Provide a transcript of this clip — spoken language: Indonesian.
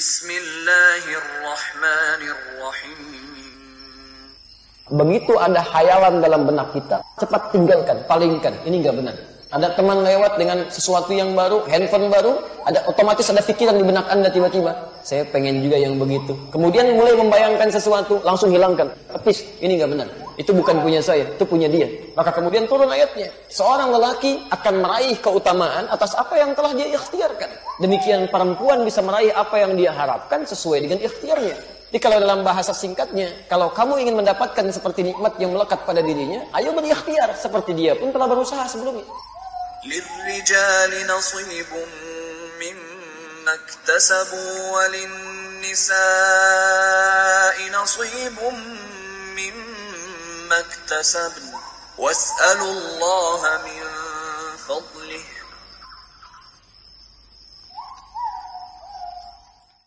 Bismillahirrahmanirrahim. Begitu ada hayalan dalam benak kita, cepat tinggalkan, palingkan. Ini nggak benar. Ada teman lewat dengan sesuatu yang baru, handphone baru, ada otomatis ada pikiran di benak Anda tiba-tiba Saya pengen juga yang begitu. Kemudian mulai membayangkan sesuatu, langsung hilangkan. Tepis, ini nggak benar. Itu bukan punya saya, itu punya dia. Maka kemudian turun ayatnya. Seorang lelaki akan meraih keutamaan atas apa yang telah dia ikhtiarkan. Demikian perempuan bisa meraih apa yang dia harapkan sesuai dengan ikhtiarnya. Jadi kalau dalam bahasa singkatnya, kalau kamu ingin mendapatkan seperti nikmat yang melekat pada dirinya, ayo berikhtiar seperti dia pun telah berusaha sebelumnya. للرجال نصيب مما اكتسبوا وللنساء نصيب مما اكتسبن. واسألوا الله من فضله.